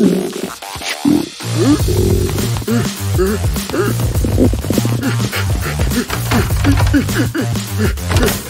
Ha ha ha ha!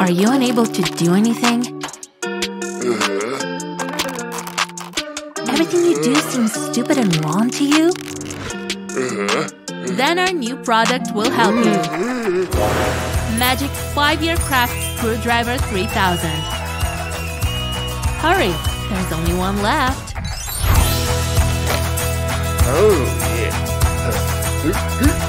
Are you unable to do anything? Mm-hmm. Everything you do seems stupid and wrong to you? Mm-hmm. Then our new product will help you. Mm-hmm. Magic 5-Year Craft Screwdriver 3000. Hurry, there's only one left. Oh, yeah.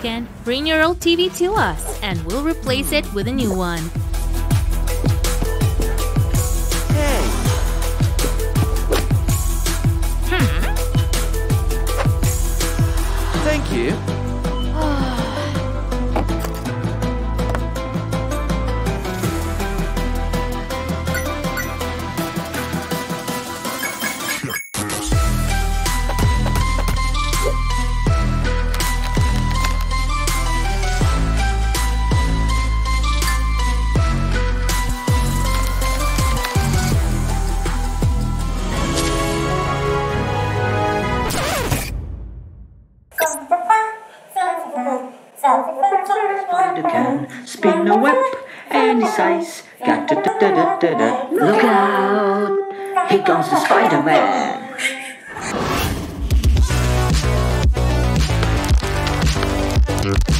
Broken? Bring your old TV to us and we'll replace it with a new one. Hey, Can spin a web any size. Got da da da da da. Look out! Here comes the Spider Man. Thank